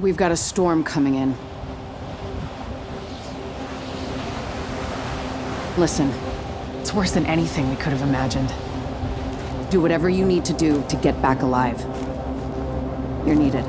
We've got a storm coming in. Listen, It's worse than anything we could have imagined. do whatever you need to do to get back alive. You're needed.